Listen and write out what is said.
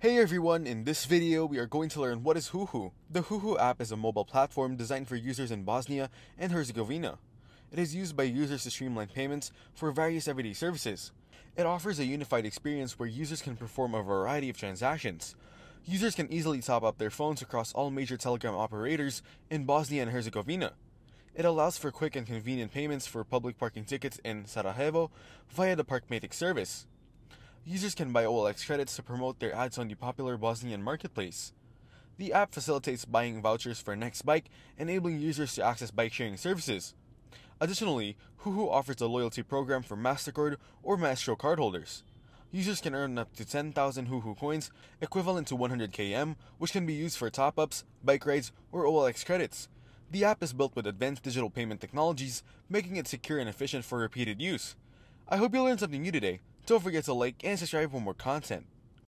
Hey everyone, in this video we are going to learn what is Huhu. The Huhu app is a mobile platform designed for users in Bosnia and Herzegovina. It is used by users to streamline payments for various everyday services. It offers a unified experience where users can perform a variety of transactions. Users can easily top up their phones across all major telecom operators in Bosnia and Herzegovina. It allows for quick and convenient payments for public parking tickets in Sarajevo via the Parkmatic service. Users can buy OLX credits to promote their ads on the popular Bosnian marketplace. The app facilitates buying vouchers for nextbike, enabling users to access bike sharing services. Additionally, Huhu offers a loyalty program for MasterCard or Maestro cardholders. Users can earn up to 10,000 Huhu coins, equivalent to 100 km, which can be used for top ups, bike rides, or OLX credits. The app is built with advanced digital payment technologies, making it secure and efficient for repeated use. I hope you learned something new today. Don't forget to like and subscribe for more content.